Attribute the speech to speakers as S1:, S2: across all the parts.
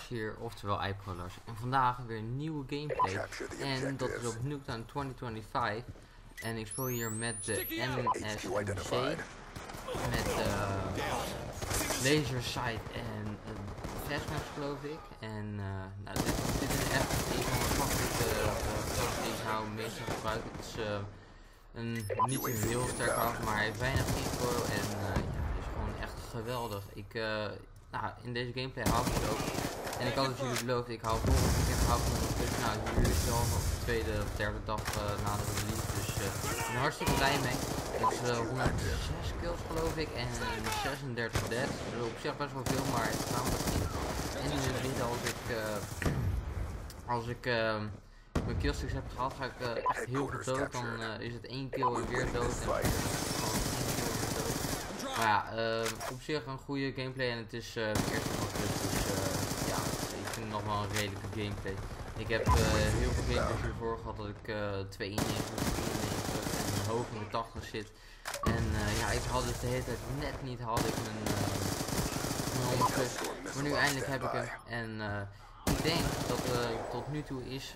S1: Lars hier, oftewel iPro Lars. En vandaag weer een nieuwe gameplay. En dat is op Nuketown 2025. En ik speel hier met de NSMC. Met uh, Laser Sight en uh, Flashmax geloof ik. En uh, nou, dit, dit, is echt een van mijn favoriete uh, die ik nou meestal gebruik. Het is een, niet een heel sterk af, maar hij heeft weinig recoil en ja, is gewoon echt geweldig. Ik nou, in deze gameplay hou ik het ook. En ik had het jullie beloofd, ik hou volgende weekend hou ik het dus nou, jullie is al op de tweede of derde dag uh, na de release. Dus uh, ik ben hartstikke blij mee. Het is uh, 106 kills geloof ik en 36 deaths. Dus op zich best wel veel, maar het gaat niet. En in als ik, als ik mijn killsticks heb gehad, ga ik echt heel goed dood. Dan is het één kill en weer dood. En, maar ja, uh, op zich een goede gameplay en het is uh, eerste nog dus, dus het een redelijke gameplay. Ik heb heel veel gameplays hiervoor gehad dat ik 92, 93 en hoog in de 80 zit. En ja, ik had dus de hele tijd net niet had ik mijn, mijn 100 plus. Maar nu eindelijk heb ik hem. En ik denk dat tot nu toe is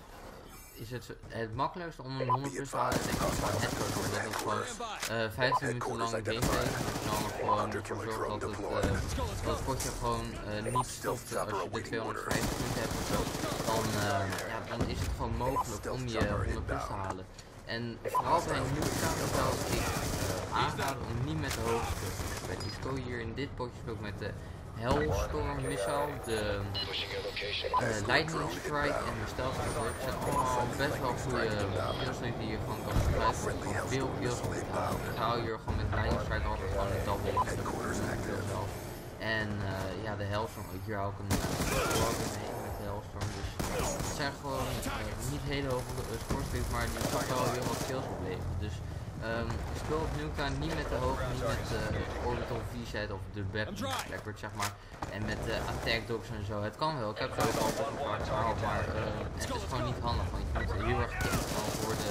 S1: is het het makkelijkste om een 100 plus te halen, denk ik worden. Dat het gewoon uh, 15 minuten lang gameplay is. En dan gewoon ervoor zorgt dat het, uh, dat het potje gewoon uh, niet stopt als je de 250 punten hebt of zo. Dan, ja, dan is het gewoon mogelijk om je 100 plus te halen. En vooral bij een nieuwe kamer zou ik aanraden om niet met de hoogste te spelen. Ik speel hier in dit potje speel met de Hellstorm missile, de uh, Lightning Strike en de Stealth Strike zijn allemaal best wel goede kills die je gewoon kan gebruiken. Veel kills op. Ik hou hier gewoon met Lightning Strike altijd gewoon een double zelf. En uh, ja, de Hellstorm, hier hou ik een uh, mee met de Hellstorm. Dus het zijn gewoon niet hele hoge scores, maar die toch wel heel wat kills opleveren. Dus Um, ik speel op Nuketown niet met de hoogte, niet met de Orbital V-set of de backward zeg maar. En met de attack dogs en zo. Het kan wel, ik heb het ook al gehaald, maar uh, het is gewoon niet handig. Want je moet heel erg gaan voor, de,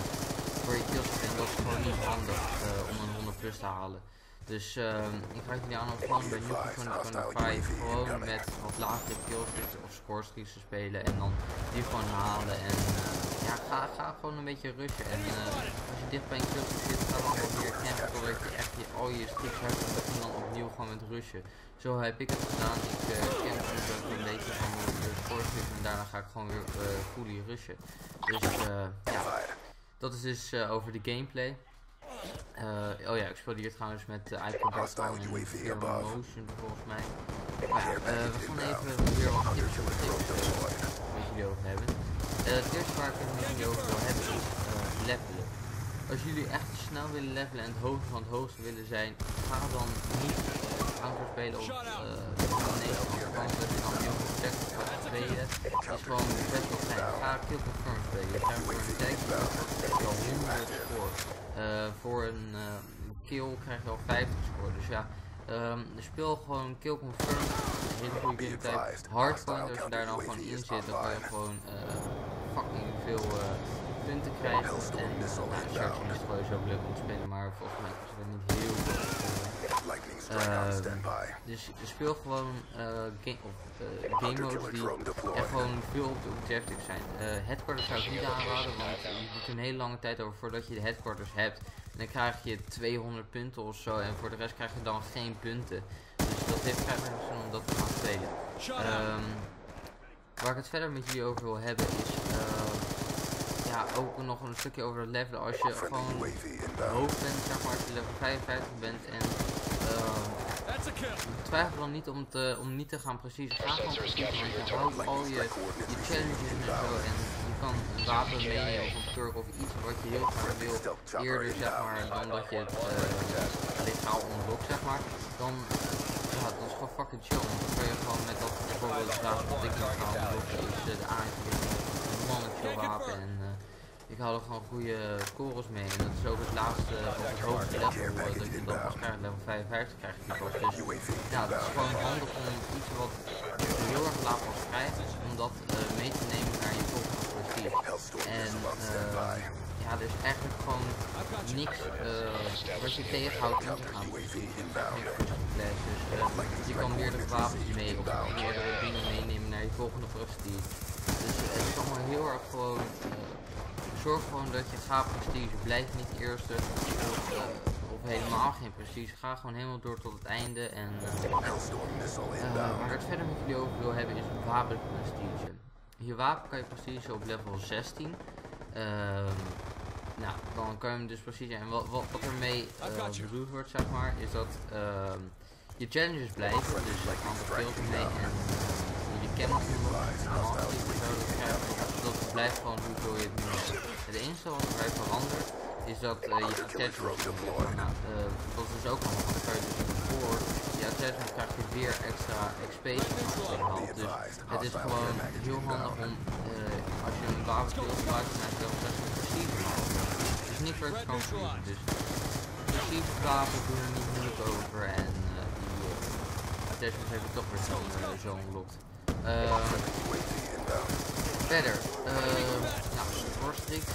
S1: voor je kills en dat is gewoon niet handig uh, om een 100 plus te halen. Dus uh, ik raad jullie aan om gewoon bij Nuketown 5 gewoon met wat lagere kills of scorestreaks te spelen en dan die gewoon halen en uh, ja, ga, ga gewoon een beetje rushen. En uh, als je dicht bij een club zit, ga dan wat meer campen totdat je echt je, al je streaks hebt en begin dan opnieuw gewoon met rushen. Zo heb ik het gedaan. Ik ken dus ook een beetje van de scorestreaks en daarna ga ik gewoon weer fully rushen. Dus ja, dat is dus over de gameplay. Uh, oh ja, ik speel hier trouwens met de iPod Batman en Motion volgens mij. Maar ja, uh, we gaan even weer wat tips op tips uh, met jullie over hebben. Uh, het eerste waar ik het met jullie over wil hebben is levelen. Als jullie echt snel willen levelen en het hoogste van het hoogste willen zijn, ga dan niet counter spelen of uh, nee, Afrikaanse kampioen protect of spelen. Het is gewoon best wel klein. Ga kill confirm spelen. Je zijn voor een wel 100 score. Uh, voor een uh, kill krijg je al 50 score. Dus ja, um, speel gewoon kill confirm. Hele goede. Hardpoint, als je daar dan gewoon in zit, dan kan je gewoon uh, fucking veel punten krijgen. En nou, Searching is gewoon zo leuk om te spelen, maar volgens mij is het niet heel veel. Uh, dus speel gewoon uh, game, of, uh, game modes die echt gewoon veel op de objectives zijn. Uh, headquarters zou ik niet aanraden, want je doet een hele lange tijd over voordat je de headquarters hebt. En dan krijg je 200 punten of zo en voor de rest krijg je dan geen punten. Dus dat heeft geen zin om dat te gaan spelen. Um, waar ik het verder met jullie over wil hebben is ja, ook nog een stukje over het levelen. Als je gewoon hoog bent, zeg maar, als je level 55 bent en twijfel dan niet om, te, om niet te gaan precies. Ga gewoon precies, want je houdt al je, je challenges en zo en je kan een wapen meenemen of een perk of iets wat je heel graag wil eerder, zeg maar, dan dat je het uh, legaal onlokt, zeg maar. Dan ja, dat is gewoon fucking chill. Dan kun je gewoon met dat bijvoorbeeld de vraag wat ik nog ga ontlokken is uh, de aangegeven mannetje wapen en ik haal er gewoon goede scores mee. En dat is ook het laatste of het hoogste level dat je dan krijgt. Level 55 krijg. Dus ja, het is gewoon handig om iets wat heel erg laat pas krijgt, om dat uh, mee te nemen naar je volgende prestige. En uh, ja, er is eigenlijk gewoon niks uh, wat je tegenhoudt om te gaan. Dus je kan meerdere wapens mee of meerdere dingen meenemen naar je volgende prestige. Dus het is allemaal heel erg gewoon, zorg gewoon dat je gaat prestige, blijf niet eerste of, of, helemaal geen prestige, ga gewoon helemaal door tot het einde en waar ik het verder met jullie over wil hebben is wapenprestige. Je wapen kan je prestige op level 16. Ehm, nou, dan kan je hem dus precies. En wat, wat, wat ermee uh, bedoeld wordt, zeg maar, is dat uh, je challenges blijven. Dus het aantal kills mee en uh, je kennis dat blijft gewoon hoeveel je het nu hebt. Het enige wat erbij verandert is dat uh, je attachment. Nou, uh, dat is ook nog, dan kan je dus voor je attachment krijg je weer extra XP. Dus het is gewoon heel handig om uh, als je een wapenskill gebruikt, dan heb je wel precies niet voor het kan vliegen. Dus precies wapen doen er niet moeilijk over. En uh, die uh, attachments heb ik toch weer zo, uh, zo unlocked. verder, nou, voorstrikt.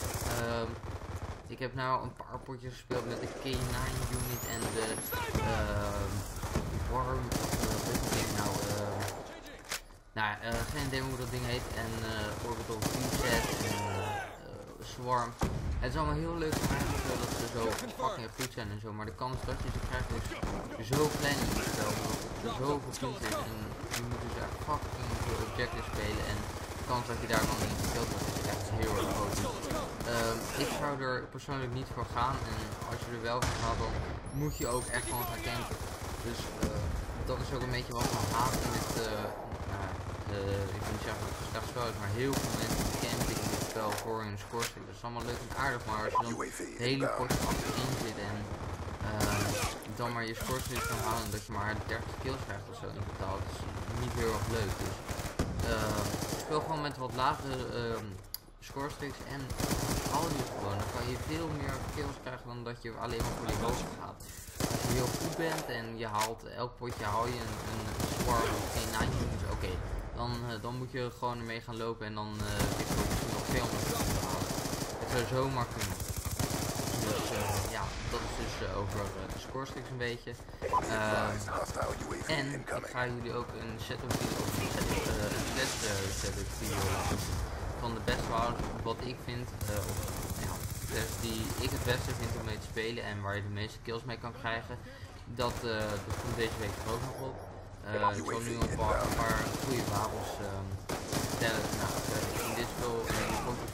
S1: ik heb nou een paar potjes gespeeld met de K9 unit en de Worm. Wat het nou? nou, geen idee hoe dat ding heet. En Orbital V-Set en Swarm. Het is allemaal heel leuk om dat ze zo fucking goed zijn en zo, maar de kans dat je ze krijgt is zo klein in het spel, zoveel punten en je moet dus echt fucking veel objectives spelen en kans dat je daar dan in gespeeld wordt is echt heel erg groot. Um, ik zou er persoonlijk niet voor gaan en als je er wel voor gaat dan moet je ook echt gewoon gaan campen. Dus uh, dat is ook een beetje wat van haat in het, uh, ik wil niet zeggen dat het slecht spel is, maar heel veel mensen campen spel voor een scorestuk. Dat is allemaal leuk en aardig, maar als je dan hele potje achterin zit en uh, dan maar je scorestuk kan halen dat je maar 30 kills krijgt of zo in totaal. Dat is niet heel erg leuk. Dus uh, speel gewoon met wat lagere uh, scoresticks en al die gewoon. Dan kan je veel meer kills krijgen dan dat je alleen maar voor die hoogte gaat. Als je heel goed bent en je haalt elk potje haal je een, een swarm of geen 9 oké. Okay. Dan, uh, dan moet je gewoon ermee gaan lopen en dan uh, misschien nog 200 halen. Het zou zomaar kunnen. Dus uh, dat is dus over de scoresticks een beetje. en ik ga jullie ook een setup video, een setup, setup video van de beste houden wat ik vind, of die ik het beste vind om mee te spelen en waar je de meeste kills mee kan krijgen. Dat, dat komt deze week ook nog op. Ik zal nu een paar, goede wapens um, vertellen. Nou, in dit spel, in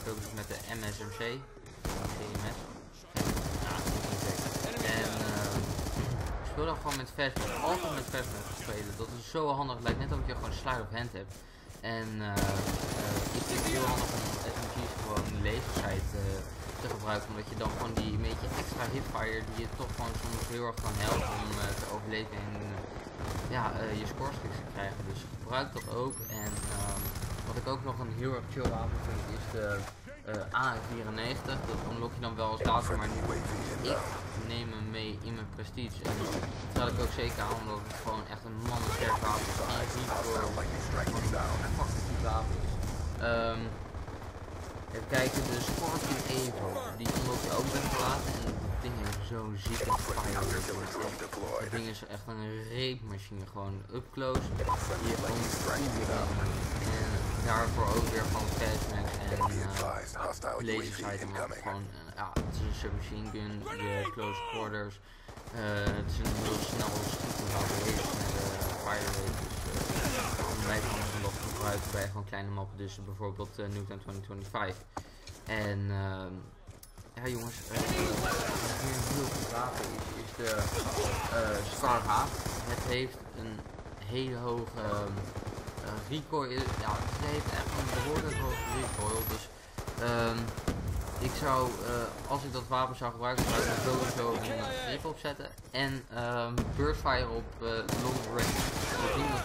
S1: de met de MSMC. Ja, niet zeker. En uh, dan gewoon met Fastman. Altijd met Fastman spelen. Dat is zo handig. Lijkt net alsof je gewoon slide of hand hebt. En uh, ik vind het heel handig om SMG's gewoon lasersite te gebruiken. Omdat je dan gewoon die beetje extra hipfire die je toch gewoon soms heel erg kan helpen om te overleven in ja, uh, je scoresticks te krijgen. Dus gebruik dat ook. En um, wat ik ook nog een heel erg chill wapen vind is de uh, A94. Dat unlock je dan wel als later, maar ik neem hem mee in mijn prestige. En dat stel ik ook zeker aan omdat het gewoon echt een mannensterk wapen is. En niet voor goed wapen is. Um, even kijken, de Scorpion Evo, die unlock je ook bent gelaten. En ding heeft zo'n zieke fire. Het ding is echt een reepmachine, gewoon up close. Je komt En daarvoor ook weer van Fastmax en uh, laser sight. Gewoon, uh, ja, het is een submachine gun, de close quarters. Uh, het is een heel snel schieten, een hele snelle fire rate. Dus wij gaan ze nog gebruiken bij gewoon kleine mappen, dus bijvoorbeeld uh, Newton 2025. En uh, ja jongens, uh, hier een heel goed wapen is, is de uh, Scarha. Het heeft een hele hoge uh, recoil. Ja, het heeft echt een behoorlijk hoge recoil. Dus um, ik zou, uh, als ik dat wapen zou gebruiken, zou ik er sowieso een grip opzetten. En um, burstfire op uh, long range. Dat ding dat,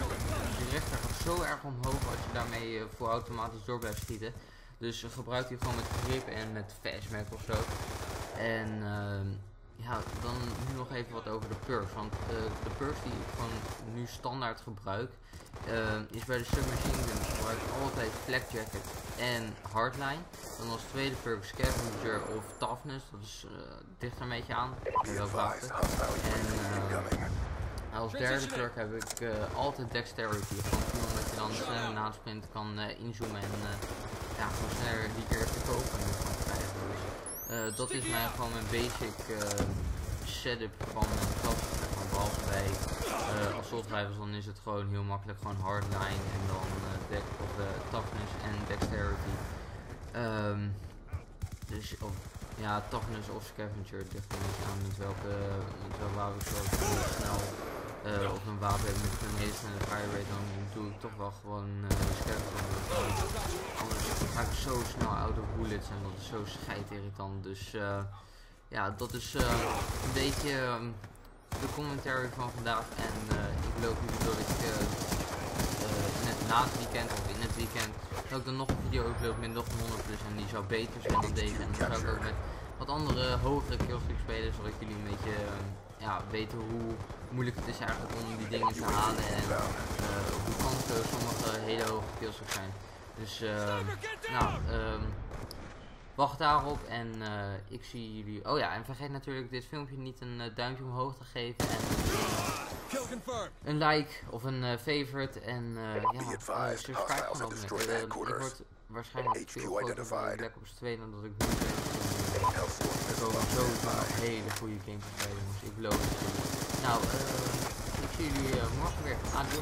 S1: je rechter gaat zo erg omhoog als je daarmee uh, voor automatisch door blijft schieten. Dus gebruik die gewoon met grip en met fastmac of zo. En uh, ja, dan nu nog even wat over de perks. Want uh, de perks die ik gewoon nu standaard gebruik, uh, is bij de submachine gun gebruik ik altijd flak jacket en hardline. Dan als tweede perk scavenger of toughness, dat is uh, dichter een beetje aan. En
S2: Als derde perk heb ik uh, altijd dexterity. Gewoon omdat je dan sneller na sprint kan uh, inzoomen en uh, ja, gewoon sneller die keer te kopen Dus dat is mijn, gewoon mijn basic setup van mijn klas. Behalve bij assault rivals dan is het gewoon heel makkelijk gewoon hardline en dan deck of toughness en dexterity. Um, dus of ja, toughness of scavenger, het ligt er aan met welke, met welke heel snel uh, of een wapen heb met een hele snelle fire rate, dan doe ik toch wel gewoon uh, scavenger. Anders ga ik zo snel out of bullets en dat is zo irritant. Dus uh, ja, dat is een beetje um, de commentary van vandaag. En ik loop nu door ik net na het weekend of in het weekend dat ik dan nog een video upload met nog een 100 plus en die zou beter zijn dan deze. En dan zou ik ook met wat andere hogere killstreak spelen, zodat jullie een beetje uh, ja, weten hoe moeilijk het is eigenlijk om die dingen te halen en uh, hoe kansloos sommige hele hoge killstreaks zijn. Dus uh, nou, um, wacht daarop en uh, ik zie jullie. Oh ja, en vergeet natuurlijk dit filmpje niet een uh, duimpje omhoog te geven en een like of een favorite en ja, subscribe van op me. ik word waarschijnlijk veel groter Black Ops 2 dan dat ik nu ben. Sowieso jullie morgen weer. Adios.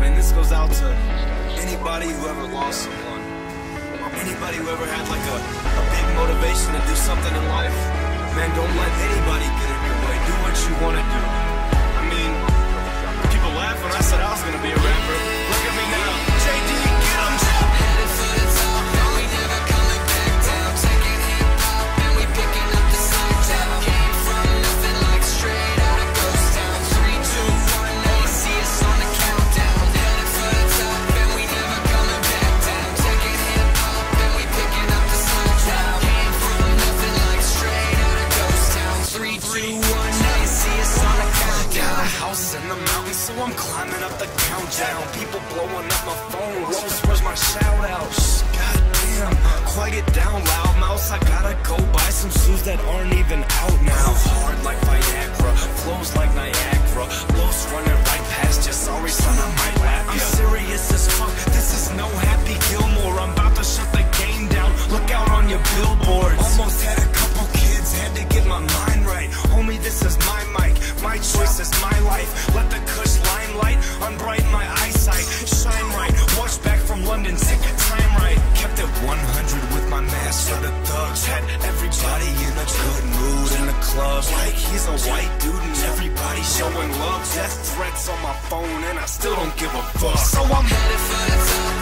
S2: Man, this goes out to anybody who ever lost someone. Anybody who ever had like a, a big motivation to do something in life. Man, don't let anybody get in your way. Do what you want to do. I mean, people laugh when I said I was going to be a rapper. Quiet down, loud mouse. I gotta go buy some shoes that aren't even mood in the club. Like he's a white dude and everybody showing love. Death threats on my phone and I still don't give a fuck. So I'm headed for the top